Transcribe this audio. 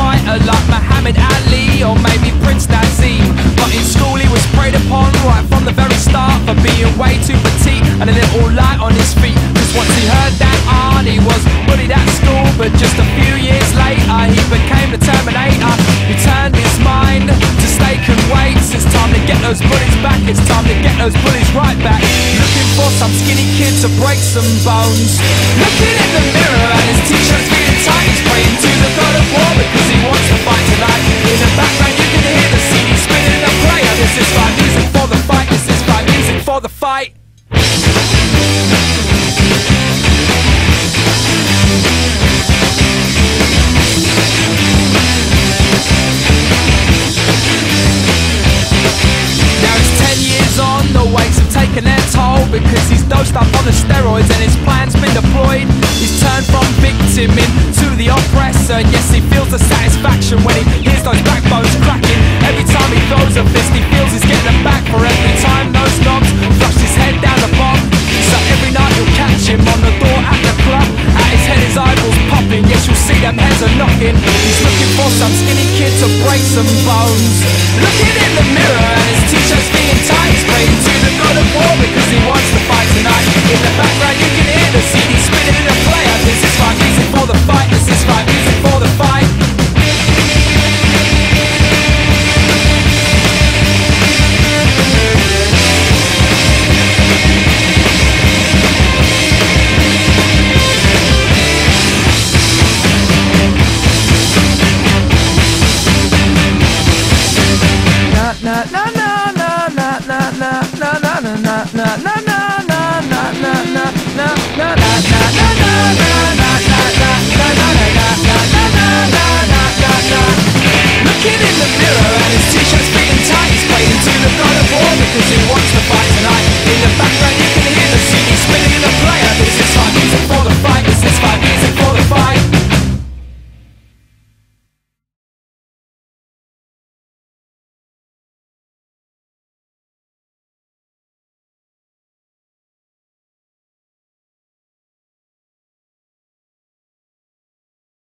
fighter like Muhammad Ali or maybe Prince Naseem. But in school he was preyed upon right from the very start for being way too petite and a little light on his feet. Cause once he heard that art, he was bullied at school. But just a few years later, he became the Terminator. He turned his mind to steak and weights. It's time to get those bullies back. It's time to get those bullies right back. Looking for some skinny kid to break some bones. Looking in the mirror and his t-shirt's feeling tight. He's praying to the God of War because he wants to fight tonight. In the background, you can hear the CD spinning in the player. This is fight music for the fight. This is fight music for the fight. Now he's ten years on, the weights have taken their toll Because he's dosed up on the steroids and his plan's to break some bones. Looking in the mirror his t-shirt's being tight na na na na na na na na na na na na na Cause he wants to fight tonight In the background you can hear the CD spinning in the